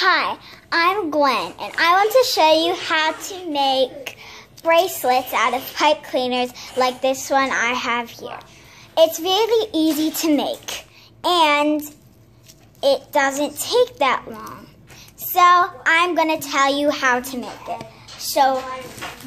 Hi, I'm Gwen, and I want to show you how to make bracelets out of pipe cleaners like this one I have here. It's really easy to make, and it doesn't take that long. So I'm going to tell you how to make it. So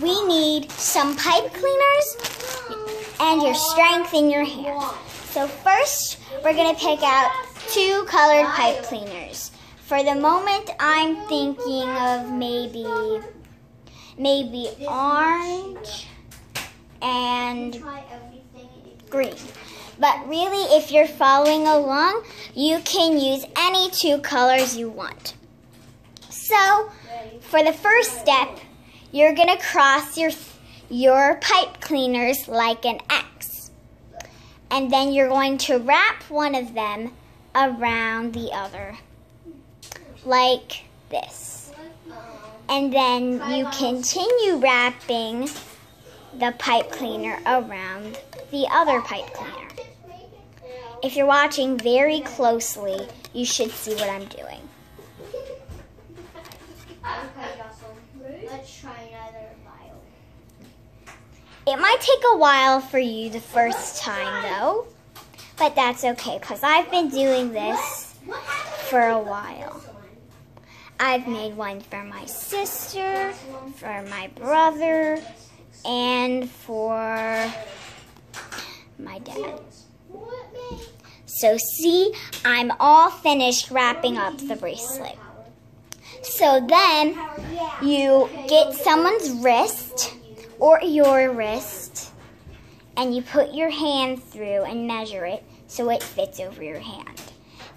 we need some pipe cleaners and your strength in your hand. So first, we're going to pick out two colored pipe cleaners. For the moment, I'm thinking of maybe, maybe orange and green. But really, if you're following along, you can use any two colors you want. So, for the first step, you're going to cross your, your pipe cleaners like an X. And then you're going to wrap one of them around the other like this. And then you continue wrapping the pipe cleaner around the other pipe cleaner. If you're watching very closely, you should see what I'm doing. Okay, Jocelyn. Let's try another vial. It might take a while for you the first time though, but that's okay because I've been doing this for a while. I've made one for my sister, for my brother, and for my dad. So see, I'm all finished wrapping up the bracelet. So then you get someone's wrist or your wrist and you put your hand through and measure it so it fits over your hand.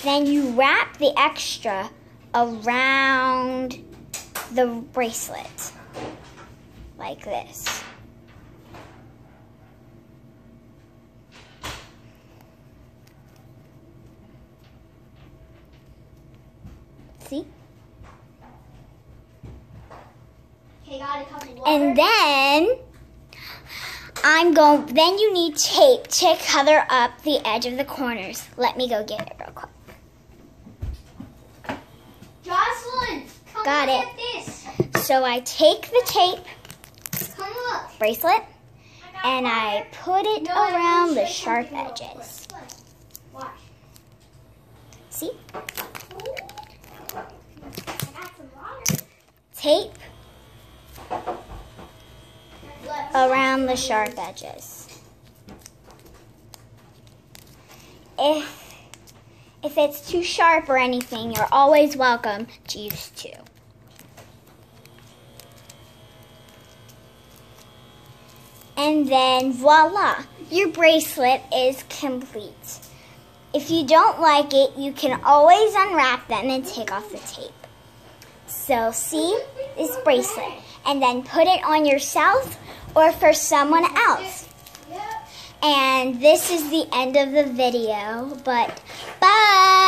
Then you wrap the extra around the bracelet like this. See? Okay, got a couple water. And then I'm going then you need tape to cover up the edge of the corners. Let me go get it real quick. Got it. So I take the tape bracelet and I put it around the sharp edges. Watch. See? I got some water. Tape around the sharp edges. If if it's too sharp or anything, you're always welcome to use two. And then voila, your bracelet is complete. If you don't like it, you can always unwrap them and take off the tape. So see this bracelet and then put it on yourself or for someone else. And this is the end of the video, but bye!